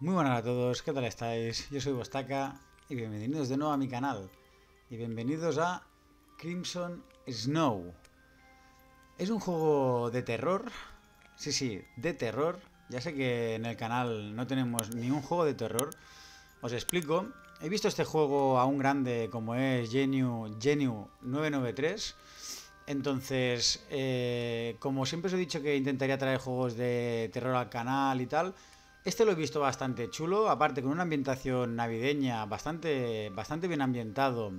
Muy buenas a todos, ¿qué tal estáis? Yo soy Bostaka y bienvenidos de nuevo a mi canal. Y bienvenidos a Crimson Snow. Es un juego de terror. Sí, sí, de terror. Ya sé que en el canal no tenemos ni un juego de terror. Os explico. He visto este juego a un grande como es Genu, Genu 993. Entonces, eh, como siempre os he dicho que intentaría traer juegos de terror al canal y tal, este lo he visto bastante chulo, aparte con una ambientación navideña bastante, bastante bien ambientado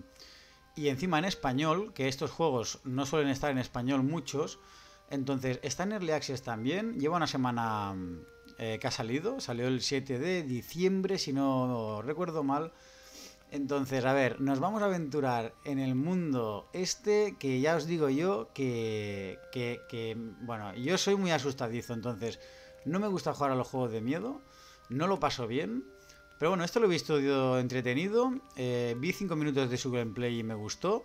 y encima en español, que estos juegos no suelen estar en español muchos, entonces está en Early Access también, lleva una semana eh, que ha salido, salió el 7 de diciembre si no recuerdo mal, entonces, a ver, nos vamos a aventurar en el mundo este que ya os digo yo que, que, que, bueno, yo soy muy asustadizo, entonces no me gusta jugar a los juegos de miedo, no lo paso bien, pero bueno, esto lo he visto entretenido, eh, vi 5 minutos de su gameplay y me gustó.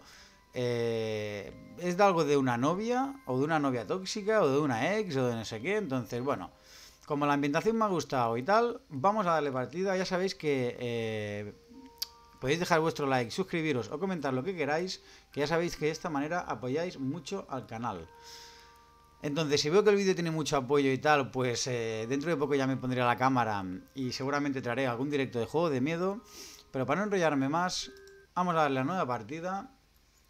Eh, es de algo de una novia, o de una novia tóxica, o de una ex, o de no sé qué, entonces bueno... Como la ambientación me ha gustado y tal, vamos a darle partida. Ya sabéis que eh, Podéis dejar vuestro like, suscribiros o comentar lo que queráis, que ya sabéis que de esta manera apoyáis mucho al canal. Entonces, si veo que el vídeo tiene mucho apoyo y tal, pues eh, dentro de poco ya me pondré a la cámara y seguramente traeré algún directo de juego de miedo. Pero para no enrollarme más, vamos a darle a nueva partida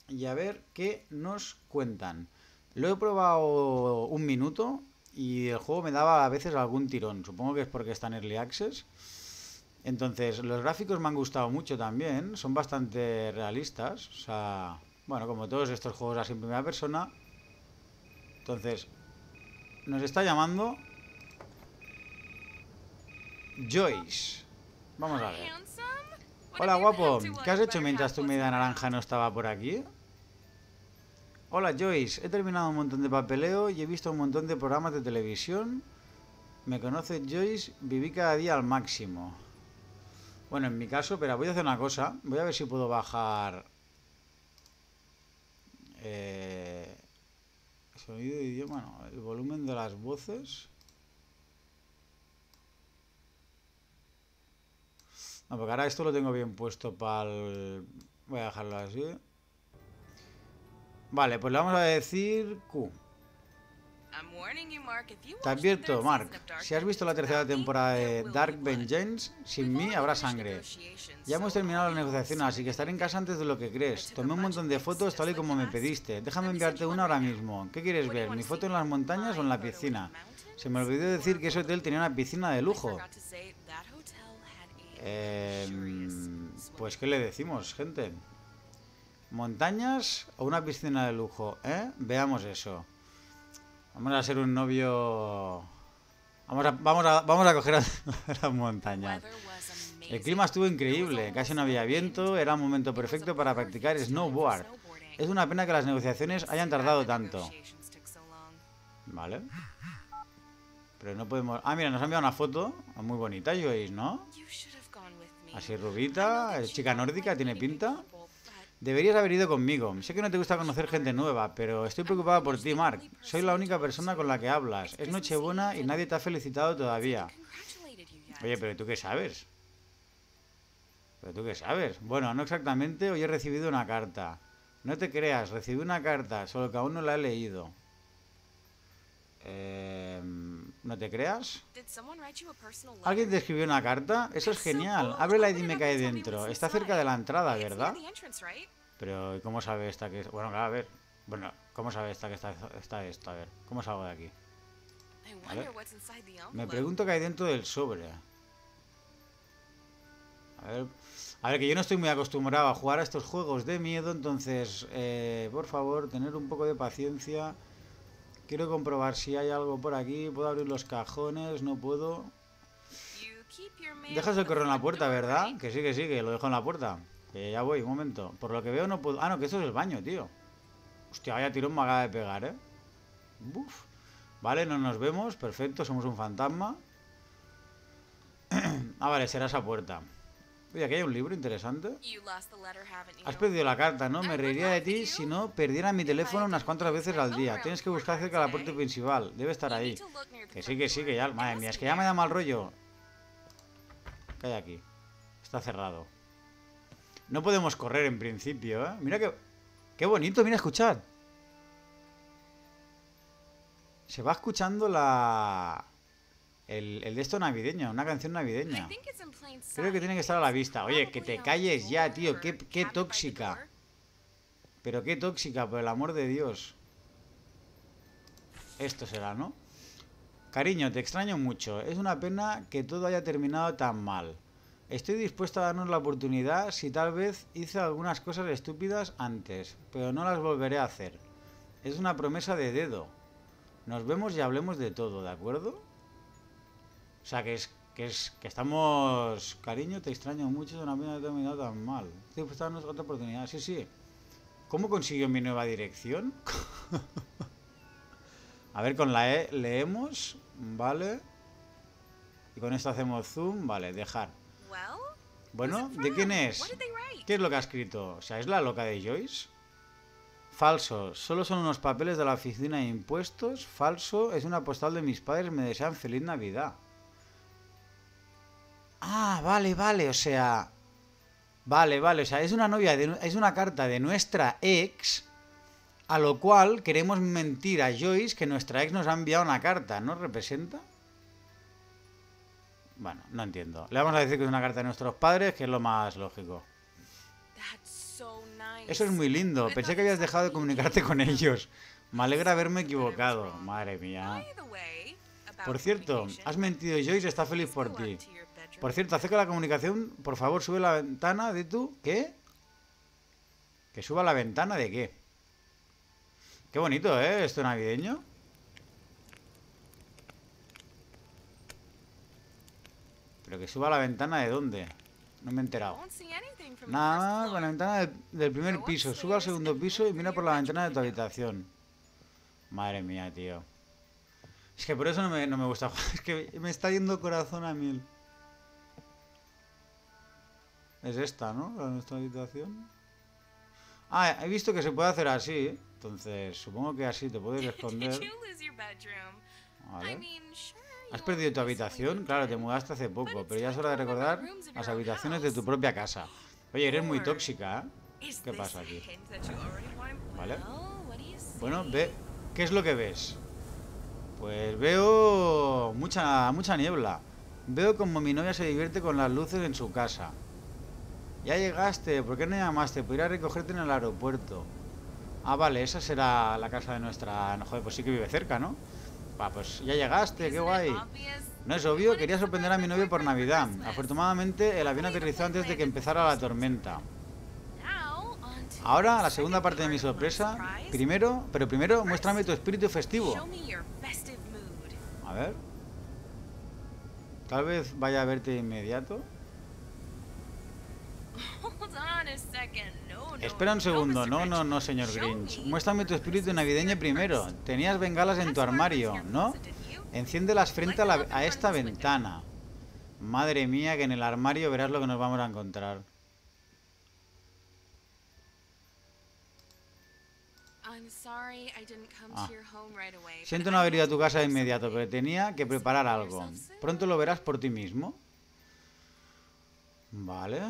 y a ver qué nos cuentan. Lo he probado un minuto y el juego me daba a veces algún tirón. Supongo que es porque está en Early Access. Entonces, los gráficos me han gustado mucho también, son bastante realistas, o sea, bueno, como todos estos juegos así en primera persona. Entonces, nos está llamando Joyce. Vamos a ver. Hola, guapo. ¿Qué has hecho mientras tu media naranja no estaba por aquí? Hola, Joyce. He terminado un montón de papeleo y he visto un montón de programas de televisión. Me conoce Joyce, viví cada día al máximo. Bueno, en mi caso, pero voy a hacer una cosa. Voy a ver si puedo bajar... Eh, sonido de idioma, no, el volumen de las voces. No, porque ahora esto lo tengo bien puesto para el... Voy a dejarlo así. Vale, pues le vamos a decir Q. Te advierto, Mark, si has visto la tercera temporada de Dark Vengeance, sin mí habrá sangre. Ya hemos terminado la negociación, así que estaré en casa antes de lo que crees. Tomé un montón de fotos tal y como me pediste. Déjame enviarte una ahora mismo. ¿Qué quieres ver? ¿Mi foto en las montañas o en la piscina? Se me olvidó decir que ese hotel tenía una piscina de lujo. Eh, pues, ¿qué le decimos, gente? ¿Montañas o una piscina de lujo? ¿Eh? Veamos eso. Vamos a ser un novio... Vamos a, vamos a, vamos a coger a las montañas. El clima estuvo increíble, casi no había viento, era un momento perfecto para practicar snowboard. Es una pena que las negociaciones hayan tardado tanto. Vale. Pero no podemos... Ah, mira, nos ha enviado una foto muy bonita, Joyce, ¿no? Así rubita, chica nórdica, tiene pinta. Deberías haber ido conmigo. Sé que no te gusta conocer gente nueva, pero estoy preocupada por ti, Mark. Soy la única persona con la que hablas. Es Nochebuena y nadie te ha felicitado todavía. Oye, pero ¿tú qué sabes? ¿Pero tú qué sabes? Bueno, no exactamente. Hoy he recibido una carta. No te creas, recibí una carta, solo que aún no la he leído. Eh, ¿No te creas? ¿Alguien te escribió una carta? Eso es genial. Ábrela y dime qué hay dentro. Está cerca de la entrada, ¿verdad? Pero, ¿cómo sabe esta que... Bueno, a ver. Bueno, ¿cómo sabe esta que está, está esto? A ver, ¿cómo salgo de aquí? Me pregunto qué hay dentro del sobre. A ver... A ver, que yo no estoy muy acostumbrado a jugar a estos juegos de miedo, entonces, eh, por favor, tener un poco de paciencia... Quiero comprobar si hay algo por aquí. Puedo abrir los cajones, no puedo. Dejas el correo en la puerta, ¿verdad? Que sí, que sí, que lo dejo en la puerta. Que ya voy, un momento. Por lo que veo no puedo... Ah, no, que esto es el baño, tío. Hostia, vaya tirón me acaba de pegar, ¿eh? Uf. Vale, no nos vemos. Perfecto, somos un fantasma. ah, vale, será esa puerta. Oye, aquí hay un libro interesante. Has perdido la carta, ¿no? Me reiría de ti si no perdiera mi teléfono unas cuantas veces al día. Tienes que buscar cerca de la puerta principal. Debe estar ahí. Que sí, que sí, que ya... Madre mía, es que ya me da mal rollo. ¿Qué hay aquí? Está cerrado. No podemos correr en principio, ¿eh? Mira que... ¡Qué bonito! Mira, escuchad. Se va escuchando la... El, el de esto navideño, una canción navideña. Creo que tiene que estar a la vista. Oye, que te calles ya, tío. Qué, qué tóxica. Pero qué tóxica, por el amor de Dios. Esto será, ¿no? Cariño, te extraño mucho. Es una pena que todo haya terminado tan mal. Estoy dispuesto a darnos la oportunidad si tal vez hice algunas cosas estúpidas antes, pero no las volveré a hacer. Es una promesa de dedo. Nos vemos y hablemos de todo, ¿de acuerdo? O sea, que es que es que estamos... Cariño, te extraño mucho, es una pena que terminado tan mal. Estoy dispuesto a darnos otra oportunidad. Sí, sí. ¿Cómo consiguió mi nueva dirección? a ver, con la E leemos, ¿vale? Y con esto hacemos zoom, vale, dejar. Bueno, ¿de quién es? ¿Qué es lo que ha escrito? O sea, ¿es la loca de Joyce? Falso, solo son unos papeles de la oficina de impuestos. Falso, es una postal de mis padres, me desean feliz Navidad. Ah, vale, vale, o sea... Vale, vale, o sea, es una novia, de, es una carta de nuestra ex, a lo cual queremos mentir a Joyce que nuestra ex nos ha enviado una carta, ¿no representa? Bueno, no entiendo. Le vamos a decir que es una carta de nuestros padres, que es lo más lógico. Eso es muy lindo. Pensé que habías dejado de comunicarte con ellos. Me alegra haberme equivocado. Madre mía. Por cierto, has mentido Joyce está feliz por ti. Por cierto, acerca la comunicación, por favor, sube la ventana de tu... ¿Qué? ¿Que suba la ventana de qué? Qué bonito, ¿eh? Esto navideño. ¿Pero que suba la ventana de dónde? No me he enterado. Nada con la ventana del, del primer piso. Suba al segundo piso y mira por la ventana de tu habitación. Madre mía, tío. Es que por eso no me, no me gusta Es que me está yendo corazón a mil. Es esta, ¿no? La nuestra habitación. Ah, he visto que se puede hacer así. Entonces, supongo que así te puedes esconder. Vale. ¿Has perdido tu habitación? Claro, te mudaste hace poco, pero ya es hora de recordar las habitaciones de tu propia casa. Oye, eres muy tóxica, ¿eh? ¿Qué pasa aquí? ¿Vale? Bueno, ve... ¿Qué es lo que ves? Pues veo mucha, mucha niebla. Veo como mi novia se divierte con las luces en su casa. Ya llegaste, ¿por qué no llamaste? Podría recogerte en el aeropuerto. Ah, vale, esa será la casa de nuestra... No, joder, pues sí que vive cerca, ¿no? Va, pues ya llegaste, qué guay. No es obvio, quería sorprender a mi novio por Navidad. Afortunadamente, el avión aterrizó antes de que empezara la tormenta. Ahora, la segunda parte de mi sorpresa. Primero, pero primero, muéstrame tu espíritu festivo. A ver. Tal vez vaya a verte inmediato. Espera un segundo, no, no, no, señor Grinch. Muéstrame tu espíritu navideño primero. Tenías bengalas en tu armario, ¿no? Enciéndelas frente a, a esta ventana. Madre mía, que en el armario verás lo que nos vamos a encontrar. Ah. Siento no haber ido a tu casa de inmediato, pero tenía que preparar algo. Pronto lo verás por ti mismo. Vale.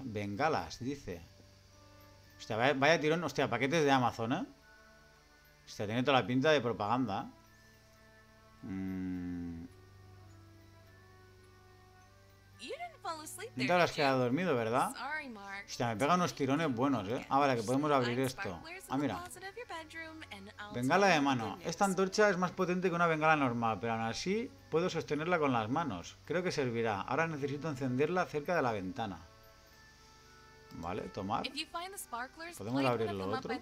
Bengalas, dice. Hostia, vaya, tirón. Hostia, paquetes de Amazon, ¿eh? Hostia, tiene toda la pinta de propaganda. Mm. No te habrás quedado dormido, ¿verdad? Hostia, me pega unos tirones buenos, ¿eh? Ah, vale, que podemos abrir esto. Ah, mira. Bengala de mano. Esta antorcha es más potente que una bengala normal, pero aún así puedo sostenerla con las manos. Creo que servirá. Ahora necesito encenderla cerca de la ventana. Vale, tomar. ¿Podemos abrirlo otro?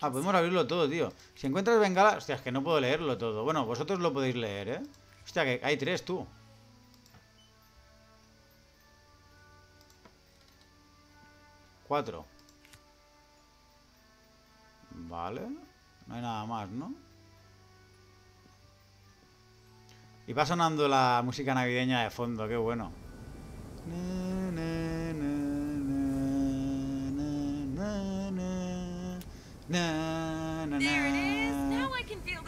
Ah, podemos abrirlo todo, tío. Si encuentras bengala... Hostia, es que no puedo leerlo todo. Bueno, vosotros lo podéis leer, ¿eh? Hostia, que hay tres, tú. Cuatro. Vale. No hay nada más, ¿no? Y va sonando la música navideña de fondo, qué bueno.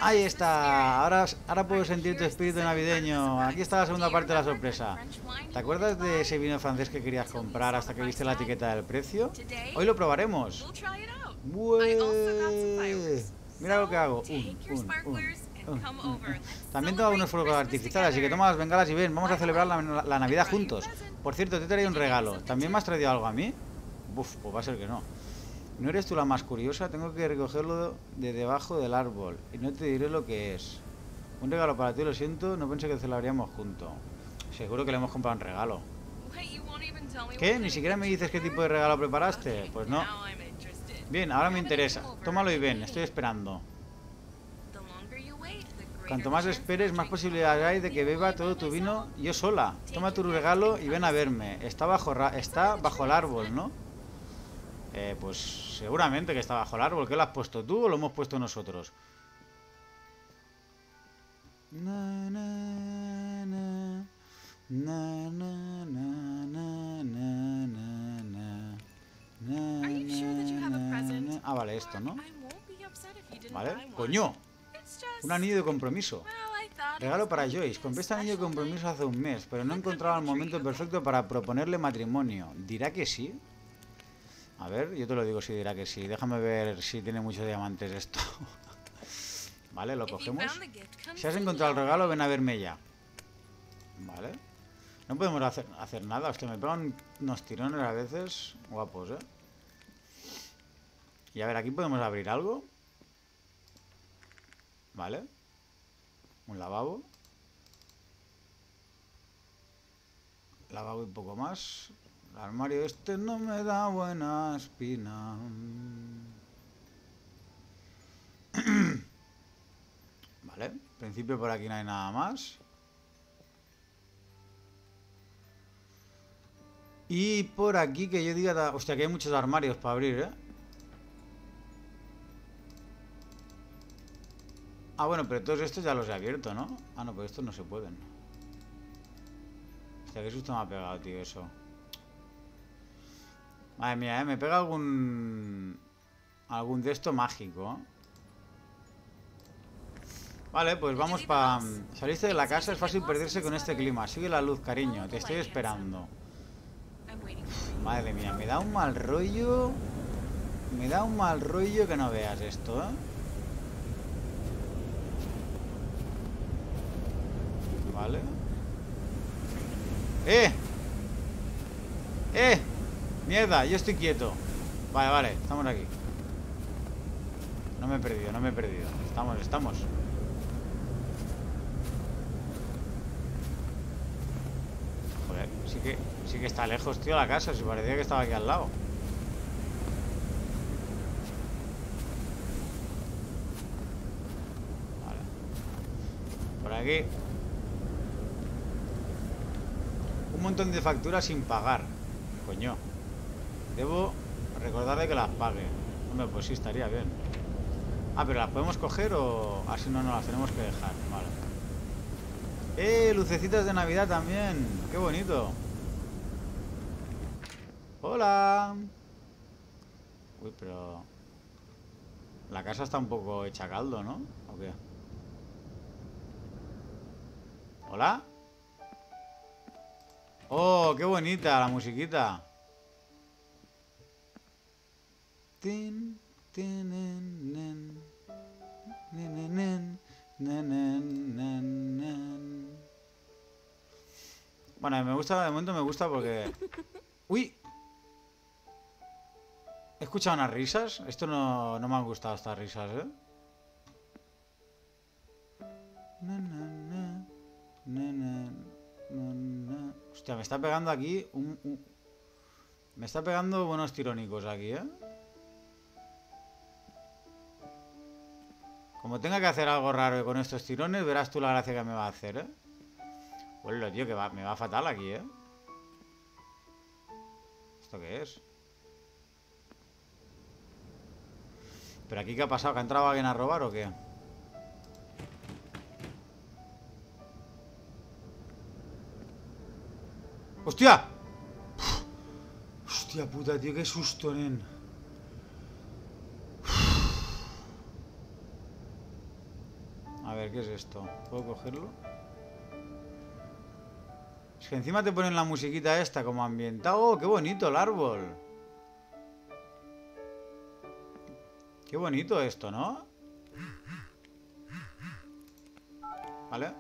Ahí está, ahora, ahora puedo sentir tu espíritu navideño. Aquí está la segunda parte de la sorpresa. ¿Te acuerdas de ese vino francés que querías comprar hasta que viste la etiqueta del precio? Hoy lo probaremos. Mira lo que hago. También tengo algunos fuegos artificiales, así que toma las bengalas y ven, vamos a celebrar la, Navidad juntos. Por cierto, te traído un regalo. ¿También me has traído algo a mí? Uf, pues va a ser que no. ¿No eres tú la más curiosa? Tengo que recogerlo de debajo del árbol y no te diré lo que es. Un regalo para ti, lo siento, no pensé que celebraríamos juntos. Seguro que le hemos comprado un regalo. ¿Qué? ¿Ni siquiera me dices qué tipo de regalo preparaste? Pues no. Bien, ahora me interesa. Tómalo y ven, estoy esperando. Cuanto más esperes, más posibilidades hay de que beba todo tu vino yo sola. Toma tu regalo y ven a verme. Está bajo, está bajo el árbol, ¿no? Eh, pues seguramente que está bajo el árbol. ¿Qué lo has puesto tú o lo hemos puesto nosotros? Ah, vale, esto, ¿no? Vale, coño. Un anillo de compromiso. Regalo para Joyce. Compré este anillo de compromiso hace un mes, pero no he encontrado el momento perfecto para proponerle matrimonio. ¿Dirá que sí? A ver, yo te lo digo si dirá que sí. Déjame ver si tiene muchos diamantes esto. vale, lo cogemos. Si has encontrado el regalo, ven a verme ya. Vale. No podemos hacer, hacer nada. Hostia, me pegan unos tirones a veces guapos, ¿eh? Y a ver, aquí podemos abrir algo. Vale. Un lavabo. Lavabo y poco más. El armario este no me da buena espina. vale, en principio por aquí no hay nada más. Y por aquí que yo diga... Hostia, que hay muchos armarios para abrir, ¿eh? Ah, bueno, pero todos estos ya los he abierto, ¿no? Ah, no, pero estos no se pueden. Hostia, qué susto me ha pegado, tío, eso. Madre mía, ¿eh? Me pega algún... Algún de esto mágico. Vale, pues vamos para... Saliste de la casa, es fácil perderse con este clima. Sigue la luz, cariño. Te estoy esperando. Madre mía, me da un mal rollo... Me da un mal rollo que no veas esto, ¿eh? Vale. ¡Eh! ¡Eh! Mierda, yo estoy quieto. Vale, vale, estamos aquí. No me he perdido, no me he perdido. Estamos, estamos. Joder, sí que, sí que está lejos, tío, la casa Si parecía que estaba aquí al lado. Vale. Por aquí. Un montón de facturas sin pagar Coño Debo recordarle que las pague. Hombre, pues sí, estaría bien. Ah, pero las podemos coger o así no nos las tenemos que dejar. Vale. ¡Eh! Lucecitas de Navidad también. ¡Qué bonito! ¡Hola! Uy, pero... La casa está un poco hecha caldo, ¿no? ¿O qué? ¿Hola? ¡Oh, qué bonita la musiquita! Bueno, me gusta, de momento me gusta porque... ¡Uy! He escuchado unas risas. Esto no, no me han gustado estas risas, ¿eh? Hostia, me está pegando aquí un, un... Me está pegando buenos tirónicos aquí, ¿eh? Como tenga que hacer algo raro con estos tirones, verás tú la gracia que me va a hacer, ¿eh? Bueno, tío, que me va fatal aquí, ¿eh? ¿Esto qué es? ¿Pero aquí qué ha pasado? ¿Que ha entrado alguien a robar o qué? ¡Hostia! Hostia puta, tío, qué susto, nen. ¿Qué es esto? ¿Puedo cogerlo? Es que encima te ponen la musiquita esta como ambientado. ¡Oh, qué bonito el árbol! Qué bonito esto, ¿no? ¿Vale?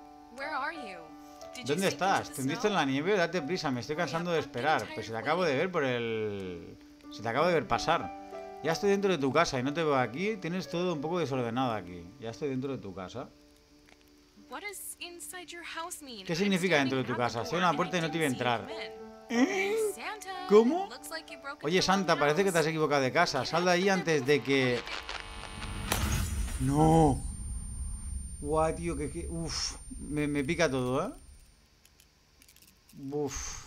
¿Dónde estás? ¿Te hundiste en la nieve? Date prisa, me estoy cansando de esperar. Pues se te acabo de ver por el... Se te acabo de ver pasar. Ya estoy dentro de tu casa y no te veo aquí. Tienes todo un poco desordenado aquí. Ya estoy dentro de tu casa. ¿Qué significa dentro de tu casa? En la puerta y no te iba a entrar. ¿Eh? ¿Cómo? Oye, Santa, parece que te has equivocado de casa. Sal de ahí antes de que... ¡No! Guau, tío, que... Uf, me, me pica todo, ¿eh? Uf.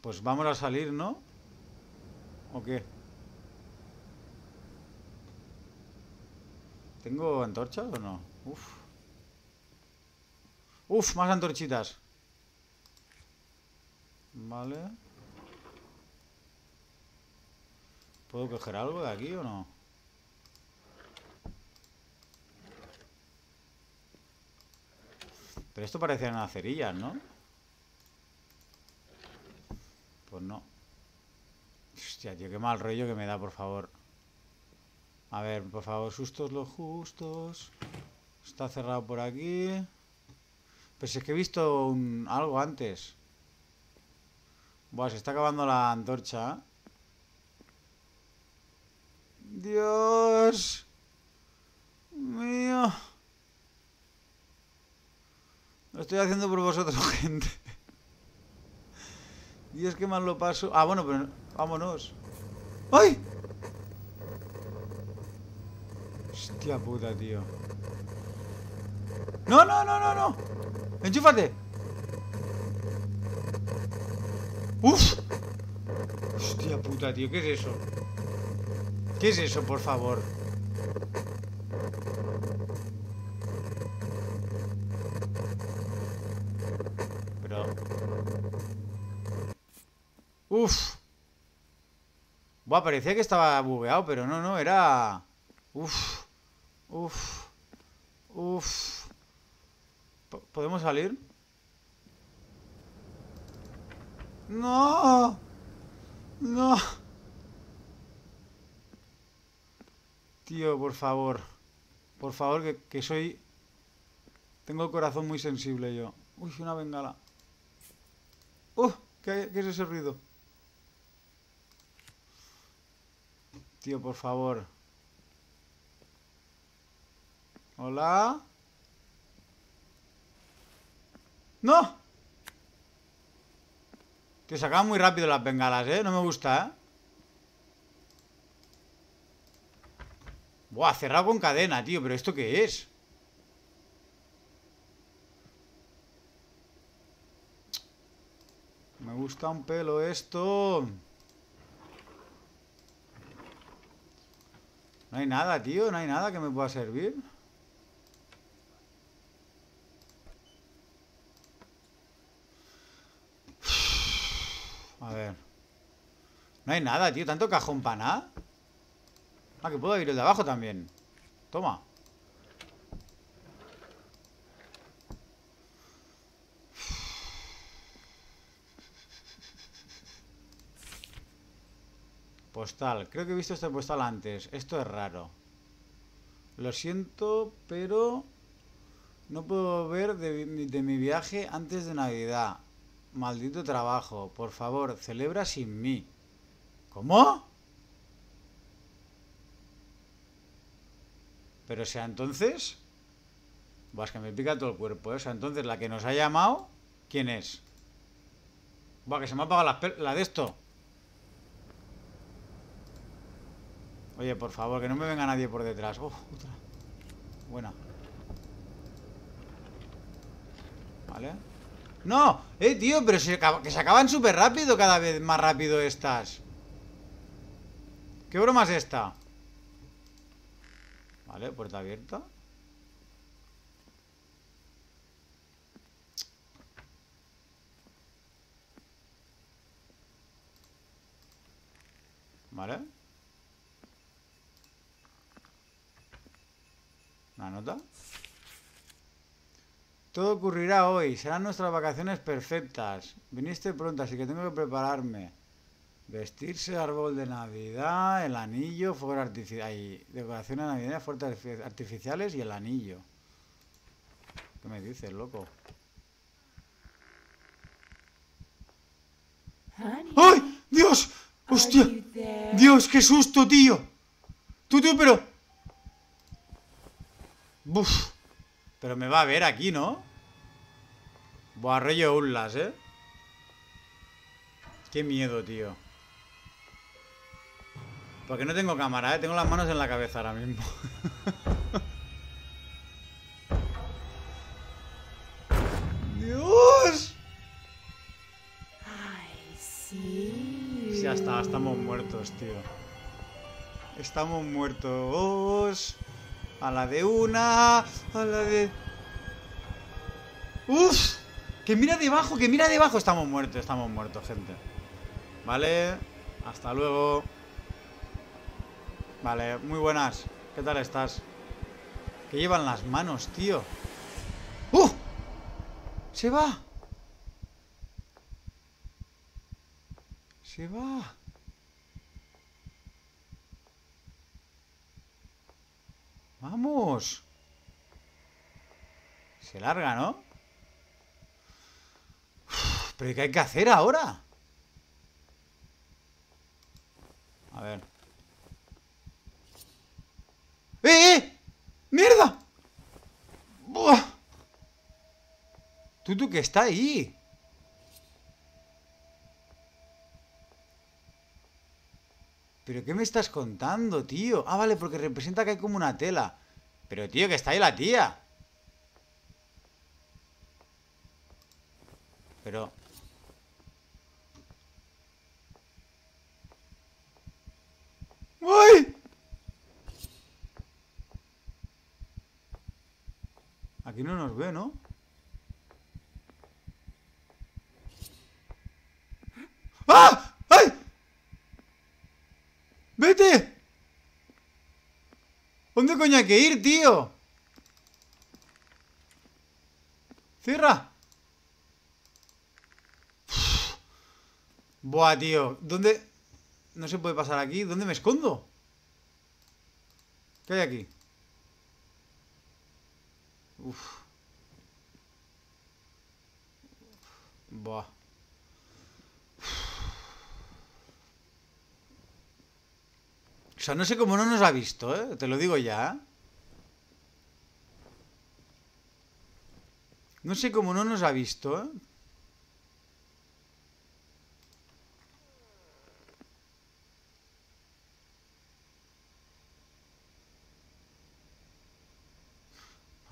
Pues vamos a salir, ¿no? ¿O qué? ¿Tengo antorchas o no? Uf. Uf, más antorchitas. Vale. ¿Puedo coger algo de aquí o no? Pero esto parece una cerilla, ¿no? Pues no. Hostia, tío, qué mal rollo que me da, por favor. A ver, por favor, sustos los justos. Está cerrado por aquí. Pues es que he visto un, algo antes. Buah, se está acabando la antorcha. Dios. Mío. Lo estoy haciendo por vosotros, gente. Dios, qué mal lo paso. Ah, bueno, pero vámonos. ¡Ay! Hostia puta, tío. ¡No, no, no, no, no! ¡Enchúfate! ¡Uf! Hostia puta, tío, ¿qué es eso? ¿Qué es eso, por favor? Pero... Uf. Buah, parecía que estaba bugueado, pero no, no, era... Uf. Uf. Uf. ¿Podemos salir? No. No. Tío, por favor. Por favor, que, soy... Tengo el corazón muy sensible yo. Uy, una bengala. ¡Uh! ¿Qué, ¿Qué es ese ruido? Tío, por favor. Hola. ¡No! Te sacaban muy rápido las bengalas, ¿eh? No me gusta, ¿eh? Buah, cerrado con cadena, tío. ¿Pero esto qué es? Me gusta un pelo esto. No hay nada, tío. No hay nada que me pueda servir. A ver. No hay nada, tío. ¿Tanto cajón para nada? Ah, que puedo abrir el de abajo también. Toma. Postal. Creo que he visto este postal antes. Esto es raro. Lo siento, pero... No puedo ver de mi viaje antes de Navidad. Maldito trabajo. Por favor, celebra sin mí. ¿Cómo? Pero o sea, entonces... Vas que me pica todo el cuerpo, ¿eh? O sea, entonces la que nos ha llamado... ¿Quién es? Buah, que se me ha apagado la, de esto. Oye, por favor, que no me venga nadie por detrás. Oh, otra. Buena. Vale. No, eh, tío, pero que se acaban súper rápido cada vez más rápido estas. ¿Qué broma es esta? Vale, puerta abierta. Vale. Una nota. Todo ocurrirá hoy. Serán nuestras vacaciones perfectas. Viniste pronto, así que tengo que prepararme. Vestirse, árbol de Navidad, el anillo, fuegos artificiales, decoraciones navideñas, fuertes artificiales y el anillo. ¿Qué me dices, loco? ¡Ay! ¡Dios! ¡Hostia! ¡Dios, qué susto, tío! Tú, tú, pero... Buf. Pero me va a ver aquí, ¿no? Buah, rollo Ullas, ¿eh? Qué miedo, tío. Porque no tengo cámara, ¿eh? Tengo las manos en la cabeza ahora mismo. ¡Dios! Sí, ya está, estamos muertos, tío. Estamos muertos. A la de una, a la de... ¡Uf! Que mira debajo, que mira debajo. Estamos muertos, estamos muertos, gente. Vale, hasta luego. Vale, muy buenas. ¿Qué tal estás? ¿Qué llevan las manos, tío? ¡Uh! ¡Se va! Se va. ¡Vamos! Se larga, ¿no? ¿Pero qué hay que hacer ahora? A ver. ¡Eh, eh! ¡Mierda! ¡Buah! Tutu, que está ahí. ¿Pero qué me estás contando, tío? Ah, vale, porque representa que hay como una tela. Pero, tío, que está ahí la tía. Pero... ¡Uy! Aquí no nos ve, ¿no? ¡Ah! ¡Ay! ¡Vete! ¿Dónde coño hay que ir, tío? ¡Cierra! Buah, tío. ¿Dónde...? No se puede pasar aquí. ¿Dónde me escondo? ¿Qué hay aquí? Uf. Buah. O sea, no sé cómo no nos ha visto, ¿eh? Te lo digo ya. No sé cómo no nos ha visto, ¿eh?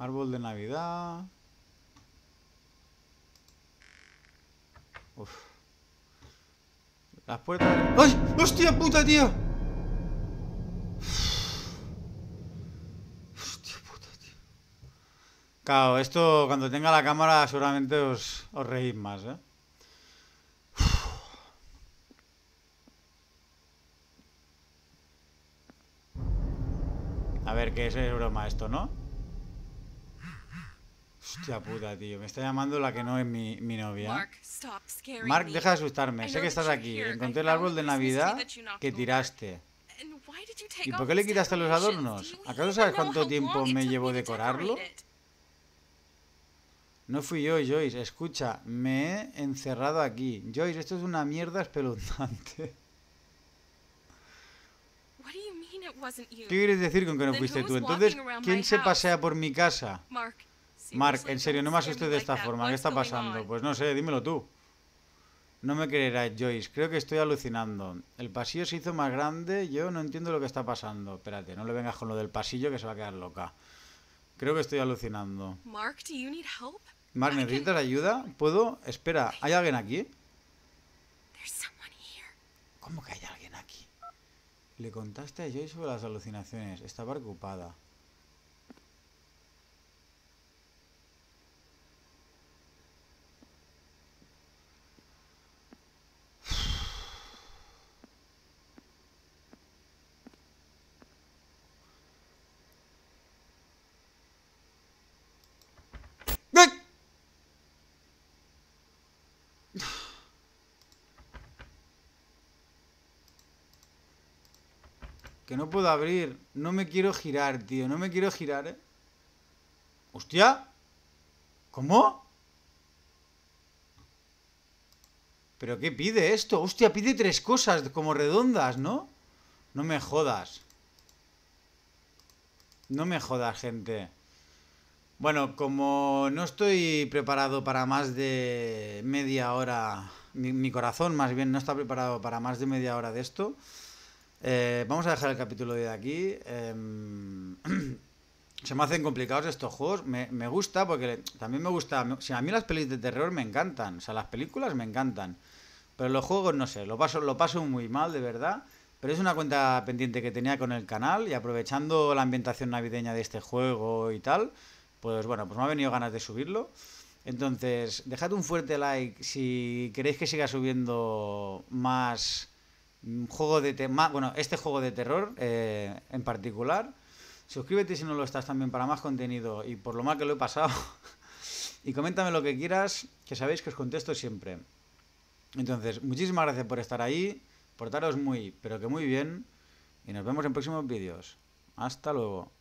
Árbol de Navidad. Uf. Las puertas... ¡Ay! ¡Hostia puta, tío! Hostia puta, tío. Claro, esto cuando tenga la cámara seguramente os, os reís más, ¿eh? A ver, ¿qué es broma esto, no? Hostia puta, tío. Me está llamando la que no es mi, mi novia. Mark, deja de asustarme. Sé que estás aquí. Encontré el árbol de Navidad que tiraste. ¿Y por qué le quitaste los adornos? ¿Acaso sabes cuánto tiempo me llevó decorarlo? No fui yo, Joyce. Escucha, me he encerrado aquí. Joyce, esto es una mierda espeluznante. ¿Qué quieres decir con que no fuiste tú? Entonces, ¿quién se pasea por mi casa? Mark, en serio, no me asustes de esta forma. ¿Qué está pasando? Pues no sé, dímelo tú. No me creerás, Joyce. Creo que estoy alucinando. El pasillo se hizo más grande. Yo no entiendo lo que está pasando. Espérate, no le vengas con lo del pasillo que se va a quedar loca. Creo que estoy alucinando. Mark, Mark ¿necesitas ayuda? ¿Puedo? Espera, ¿hay alguien aquí? ¿Cómo que hay alguien aquí? Le contaste a Joyce sobre las alucinaciones. Estaba ocupada. Que no puedo abrir. No me quiero girar, tío. No me quiero girar, ¿eh? ¡Hostia! ¿Cómo? ¿Pero qué pide esto? Hostia, pide tres cosas como redondas, ¿no? No me jodas. No me jodas, gente. Bueno, como no estoy preparado para más de media hora, mi, corazón más bien no está preparado para más de media hora de esto, eh, vamos a dejar el capítulo de aquí. Em, se me hacen complicados estos juegos. Me, gusta porque también me gusta. A mí las pelis de terror me encantan. O sea, las películas me encantan. Pero los juegos no sé, lo paso, lo paso muy mal, de verdad. Pero es una cuenta pendiente que tenía con el canal y aprovechando la ambientación navideña de este juego y tal, pues bueno, pues me ha venido ganas de subirlo. Entonces, dejad un fuerte like si queréis que siga subiendo más juego de tema, bueno, este juego de terror eh, en particular. Suscríbete si no lo estás también para más contenido y por lo mal que lo he pasado. y coméntame lo que quieras, que sabéis que os contesto siempre. Entonces, muchísimas gracias por estar ahí, portaros muy, pero que muy bien, y nos vemos en próximos vídeos. Hasta luego.